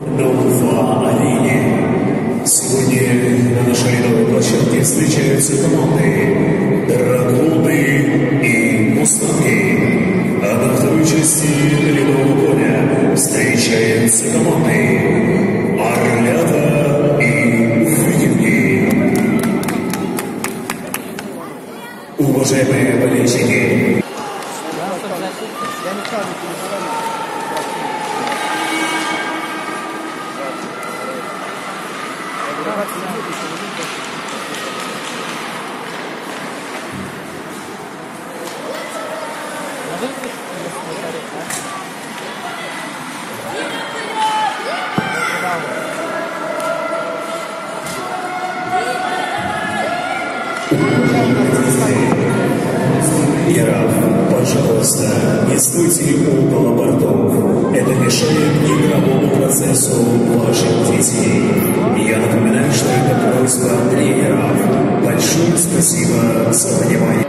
Нова арене. Сегодня на нашей новой площадке встречаются команды Драконы и Мустанги. А на второй части ледового поля встречаются команды Орлята и Викинги. Уважаемые болельщики, が続くでしょうね。Пожалуйста, не стойте около бортов. Это мешает игровому процессу ваших детей. Я напоминаю, что это просьба тренеров. Большое спасибо за внимание.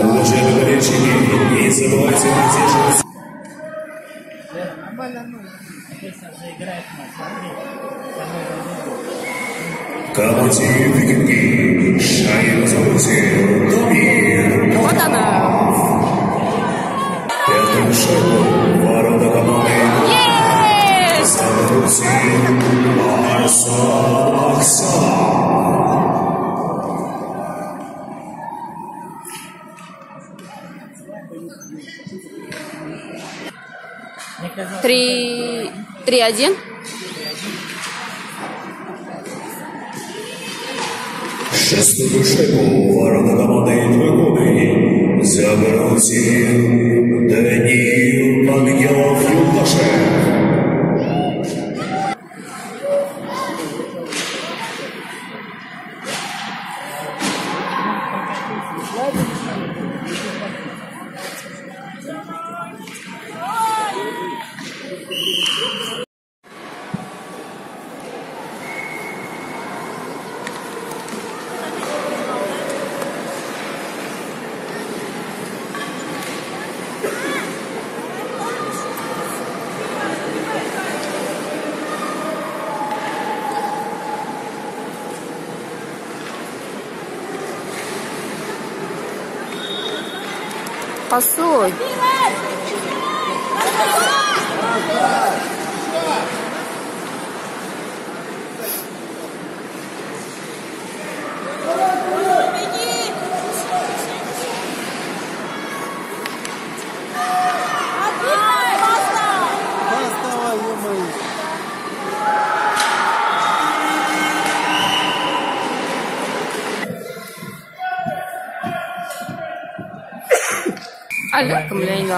Уважаемые болельщики, не забывайте Викинги. Шайба Дамир. Вот она! Ворота команды Есть! Оксан. Три... Три, один. Шестую шайбу ворота команды Драгоны загрузил Постой.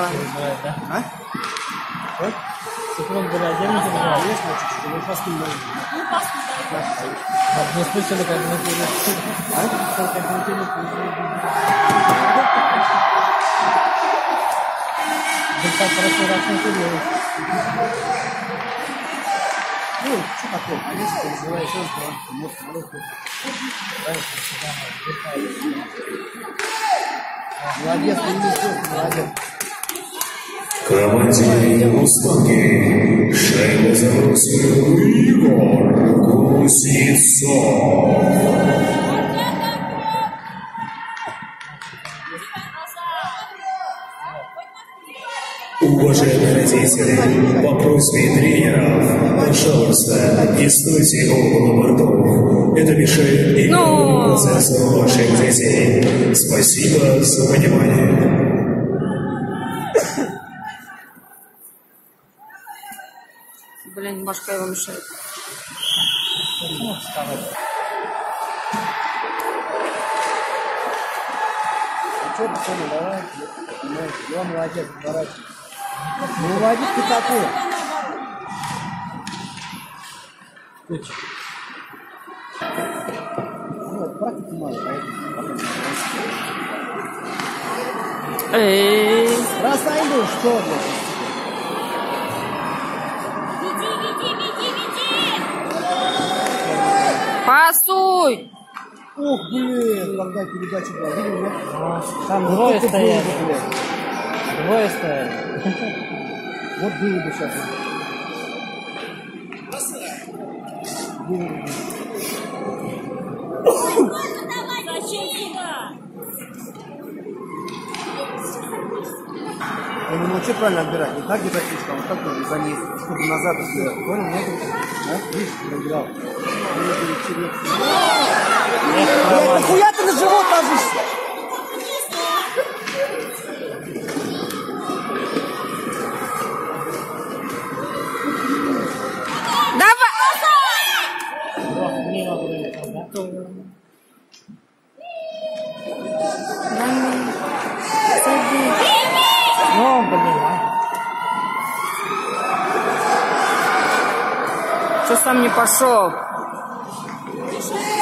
Алька, бля, не дала. А? Вот? Супруг belajar nih sebenarnya ya, cuma pasti mau. Harus spesial kan nanti. Ah, kalau nanti Kita perasaan itu dia. Ну, что такое? Конечно, называется он, что он может много. Молодец, ты не молодец. Команде Мустанги шайбу забросил Игорь Кузнецов. Уважаемые родители, по просьбе тренеров, пожалуйста, не стойте около бортов. Это мешает игровому Ну. процессу ваших детей. Спасибо за внимание. Блин, башка его мешает. Ну. Ну молодец, поворачивай. Не уводи в пятаку. Куча. Ну, практики мало, поэтому. Эй, Бросай, ну, что, блядь? Пасуй! Ух, блин, когда передача была, видел, нет? Там Вот двое стоят. было. Двое стоят. Вот было бы сейчас. Было бы. Зачем сюда? Я не научил правильно отбирать. Не так держать фишку, а вот так за ней, чтобы назад отбирать. Понял? Нет? А? Видишь, проиграл. Блядь, нахуя ты на живот ложишься? Ну, а. Что сам не пошел? Стоящий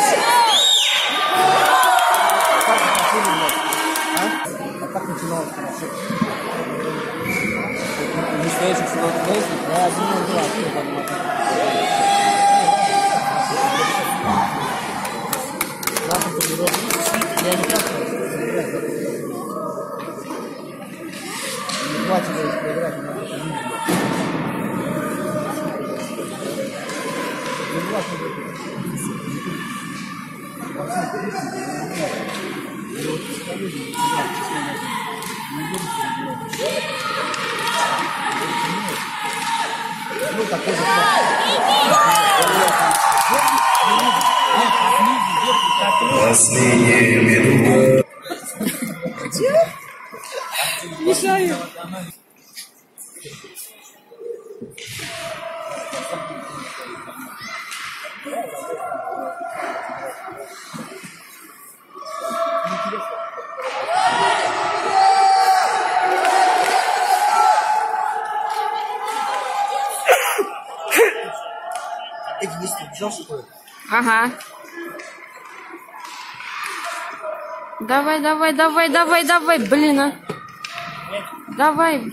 всего Я один два, что там. Я не хватит их проиграть, надо это Ну, же факт. Последняя минута. Эти если взял, что ли? Ага. Давай, давай, давай, давай, давай, блин, а. Давай.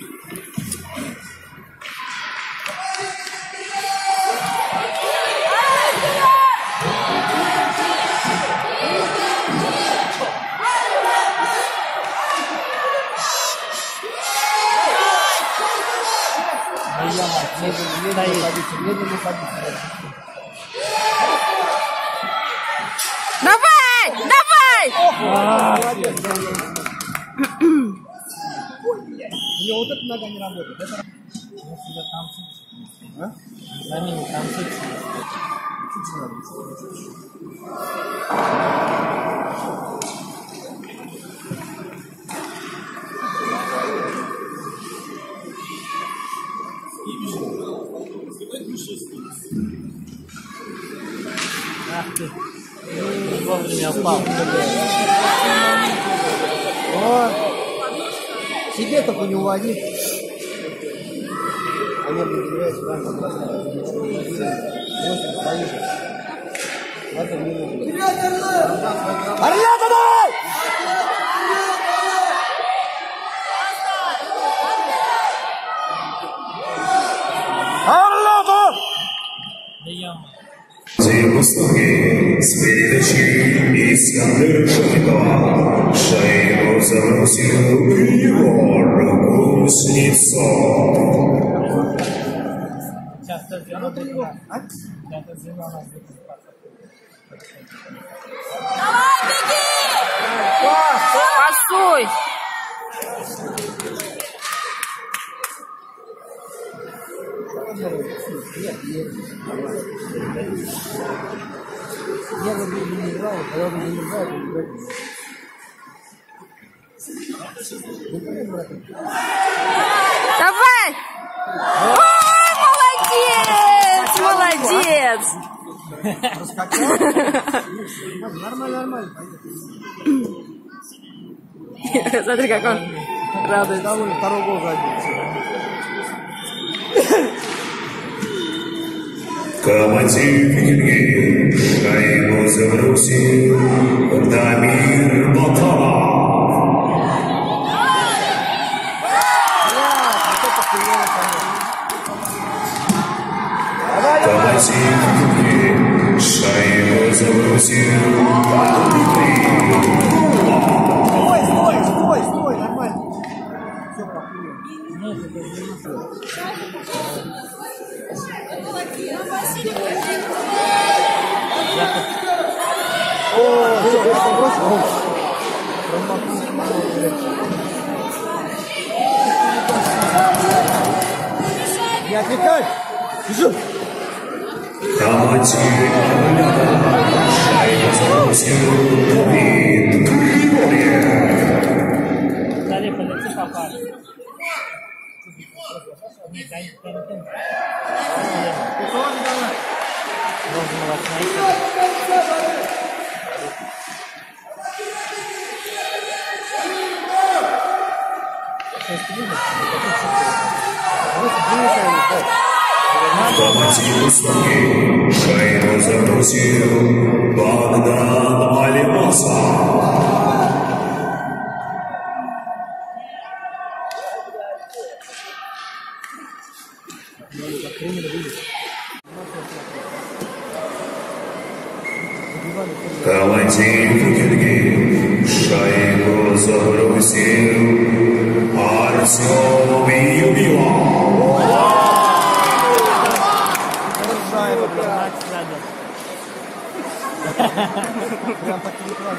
Медленно, медленно медленно садиться. Давай! Давай! Молодец, У него вот эта нога не работает. Это Ну, сюда там чуть-чуть. а? За. Ах ты. Вовремя упал. О! Себе только не уводи. А я буду играть сюда, как раз. Орлята давай! Да ё Те востоки с передачей Искандера Шахидова это звено у нас будет. Пасуй! Я не играл, когда не играл, Давай! О, молодец! Молодец! Нормально, нормально. Смотри, как он радуется. Второй гол забил. Командир Викинги шайбу забросил Дамир Баталов. Командир Викинги шайбу забросил Стой, стой, нормально. Все. О, все, бросил. Не отвлекай! Бежи! Далее полетит попали. Не, дай, дай, дай. Должен вас Командир Сергей шайбу забросил Богдан Алимасов. Командир Викинги шайбу забросил Артем Юмилов. Прям по телефону.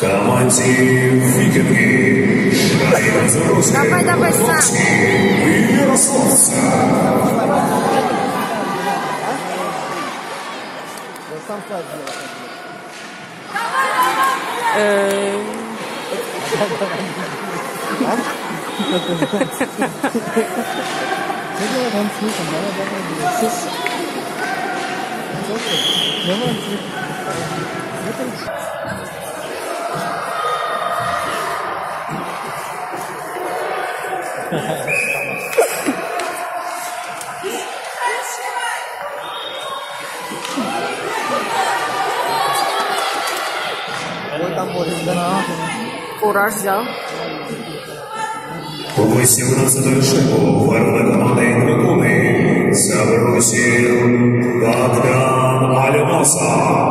Командир Викинги шайбу забросил Давай, давай, сам. Ярославца. Я сам так сделал. Э, Что делать он слышал? Давай, давай, блядь. Давай, слышал. Ой, там будет, да. Кураж взял. 18 шагу ворота команды Драконы забросил Богдан Альмасов.